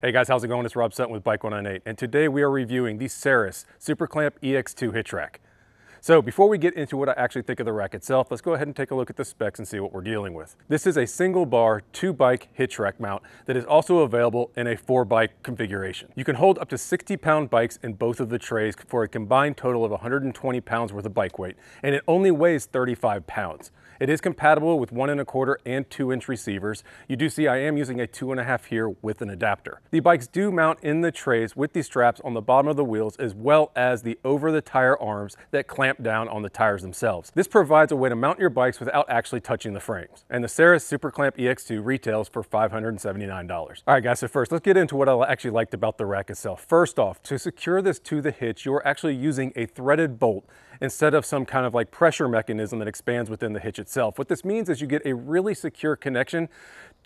Hey guys, how's it going? It's Rob Sutton with Bike 198, and today we are reviewing the Saris Super Clamp EX2 hitch rack. So before we get into what I actually think of the rack itself, let's go ahead and take a look at the specs and see what we're dealing with. This is a single bar, two bike hitch rack mount that is also available in a four bike configuration. You can hold up to 60 pound bikes in both of the trays for a combined total of 120 pounds worth of bike weight, and it only weighs 35 pounds. It is compatible with one and a quarter and two inch receivers. You do see I am using a two and a half here with an adapter. The bikes do mount in the trays with these straps on the bottom of the wheels as well as the over the tire arms that clamp down on the tires themselves. This provides a way to mount your bikes without actually touching the frames. And the Saris Super Clamp EX2 retails for $579. All right guys, so first let's get into what I actually liked about the rack itself. First off, to secure this to the hitch, you're actually using a threaded bolt instead of some kind of like pressure mechanism that expands within the hitch itself. What this means is you get a really secure connection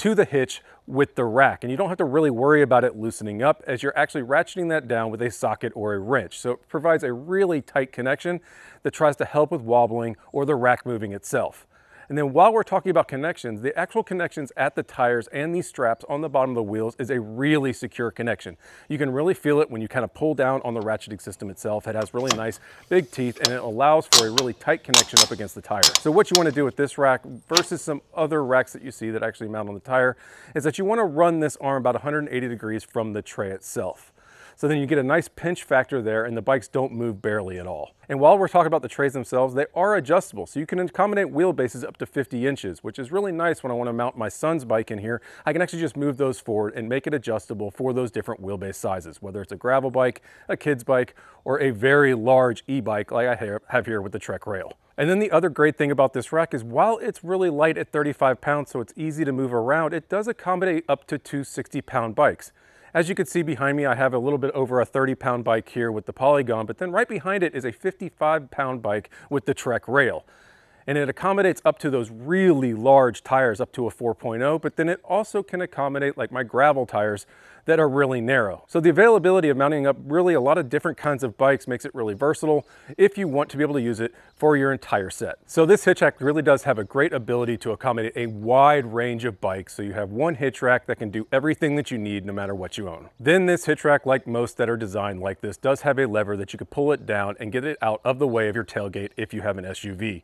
to the hitch with the rack and you don't have to really worry about it loosening up as you're actually ratcheting that down with a socket or a wrench. So it provides a really tight connection that tries to help with wobbling or the rack moving itself. And then while we're talking about connections, the actual connections at the tires and these straps on the bottom of the wheels is a really secure connection. You can really feel it when you kind of pull down on the ratcheting system itself. It has really nice big teeth and it allows for a really tight connection up against the tire. So what you want to do with this rack versus some other racks that you see that actually mount on the tire is that you want to run this arm about 180 degrees from the tray itself. So then you get a nice pinch factor there and the bikes don't move barely at all. And while we're talking about the trays themselves, they are adjustable. So you can accommodate wheelbases up to 50 inches, which is really nice when I want to mount my son's bike in here. I can actually just move those forward and make it adjustable for those different wheelbase sizes, whether it's a gravel bike, a kid's bike, or a very large e-bike like I have here with the Trek Rail. And then the other great thing about this rack is while it's really light at 35 pounds, so it's easy to move around, it does accommodate up to two 60 pound bikes. As you can see behind me, I have a little bit over a 30 pound bike here with the Polygon, but then right behind it is a 55 pound bike with the Trek rail and it accommodates up to those really large tires up to a 4.0, but then it also can accommodate like my gravel tires that are really narrow. So the availability of mounting up really a lot of different kinds of bikes makes it really versatile if you want to be able to use it for your entire set. So this hitch rack really does have a great ability to accommodate a wide range of bikes. So you have one hitch rack that can do everything that you need no matter what you own. Then this hitch rack, like most that are designed like this, does have a lever that you can pull it down and get it out of the way of your tailgate if you have an SUV.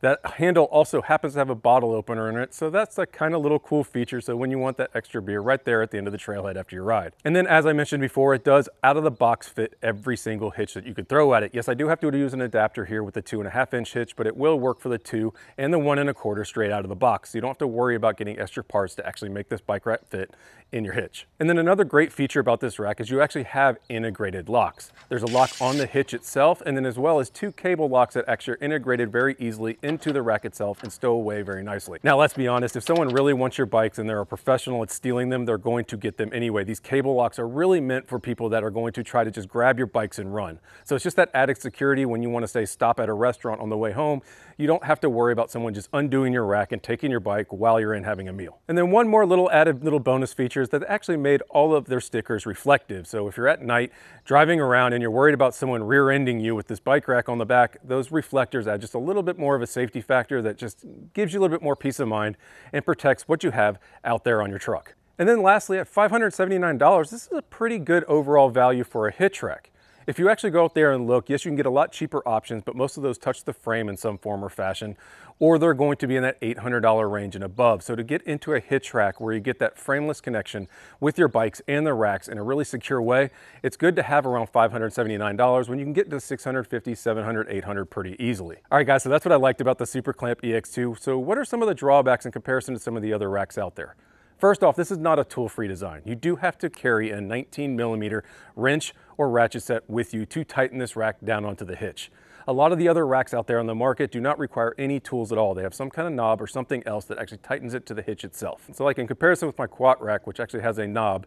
That handle also happens to have a bottle opener in it, so that's a kind of little cool feature. So when you want that extra beer right there at the end of the trailhead after your ride. And then as I mentioned before, it does out of the box fit every single hitch that you could throw at it. Yes, I do have to use an adapter here with the two and a half inch hitch, but it will work for the two and the one and a quarter straight out of the box. So you don't have to worry about getting extra parts to actually make this bike rack fit in your hitch. And then another great feature about this rack is you actually have integrated locks. There's a lock on the hitch itself, and then as well as two cable locks that actually are integrated very easily into the rack itself and stow away very nicely. Now, let's be honest, if someone really wants your bikes and they're a professional at stealing them, they're going to get them anyway. These cable locks are really meant for people that are going to try to just grab your bikes and run. So it's just that added security when you want to say stop at a restaurant on the way home, you don't have to worry about someone just undoing your rack and taking your bike while you're in having a meal. And then one more little added little bonus feature is that they actually made all of their stickers reflective. So if you're at night driving around and you're worried about someone rear-ending you with this bike rack on the back, those reflectors add just a little bit more of a safety factor that just gives you a little bit more peace of mind and protects what you have out there on your truck. And then lastly, at $579, this is a pretty good overall value for a hitch rack. If you actually go out there and look, yes, you can get a lot cheaper options, but most of those touch the frame in some form or fashion, or they're going to be in that $800 range and above. So to get into a hitch rack where you get that frameless connection with your bikes and the racks in a really secure way, it's good to have around $579 when you can get to 650, 700, 800 pretty easily. All right guys, so that's what I liked about the Super Clamp EX2. So what are some of the drawbacks in comparison to some of the other racks out there? First off, this is not a tool-free design. You do have to carry a 19 millimeter wrench or ratchet set with you to tighten this rack down onto the hitch. A lot of the other racks out there on the market do not require any tools at all. They have some kind of knob or something else that actually tightens it to the hitch itself. So like in comparison with my Kuat rack, which actually has a knob,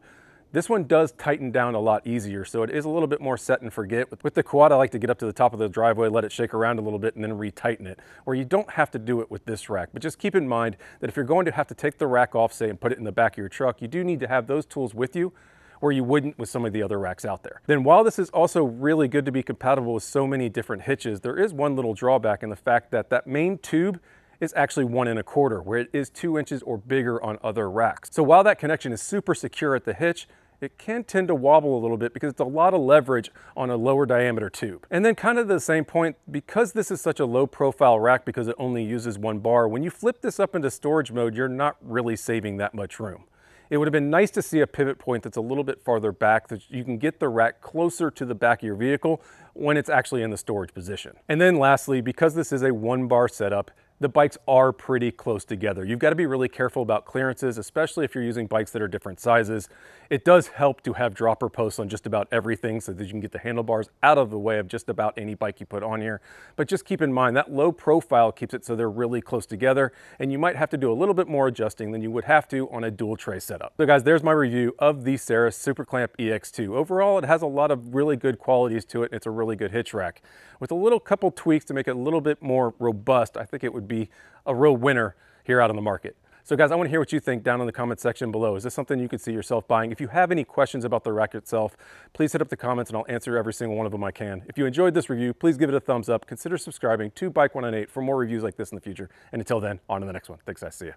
this one does tighten down a lot easier, so it is a little bit more set and forget. With, the Kuat, I like to get up to the top of the driveway, let it shake around a little bit, and then retighten it, where you don't have to do it with this rack. But just keep in mind that if you're going to have to take the rack off, say, and put it in the back of your truck, you do need to have those tools with you where you wouldn't with some of the other racks out there. Then while this is also really good to be compatible with so many different hitches, there is one little drawback in the fact that that main tube is actually one and a quarter, where it is two inches or bigger on other racks. So while that connection is super secure at the hitch, it can tend to wobble a little bit because it's a lot of leverage on a lower diameter tube. And then kind of the same point, because this is such a low profile rack because it only uses one bar, when you flip this up into storage mode, you're not really saving that much room. It would have been nice to see a pivot point that's a little bit farther back that you can get the rack closer to the back of your vehicle when it's actually in the storage position. And then lastly, because this is a one bar setup, the bikes are pretty close together. You've got to be really careful about clearances, especially if you're using bikes that are different sizes. It does help to have dropper posts on just about everything so that you can get the handlebars out of the way of just about any bike you put on here. But just keep in mind that low profile keeps it so they're really close together and you might have to do a little bit more adjusting than you would have to on a dual tray setup. So guys, there's my review of the Saris Super Clamp EX2. Overall, it has a lot of really good qualities to it. It's a really good hitch rack. With a little couple tweaks to make it a little bit more robust, I think it would be a real winner here out on the market. So guys, I want to hear what you think down in the comment section below. Is this something you could see yourself buying? If you have any questions about the rack itself, please hit up the comments and I'll answer every single one of them I can. If you enjoyed this review, please give it a thumbs up. Consider subscribing to Bike 198 for more reviews like this in the future. And until then, on to the next one. Thanks guys, see ya.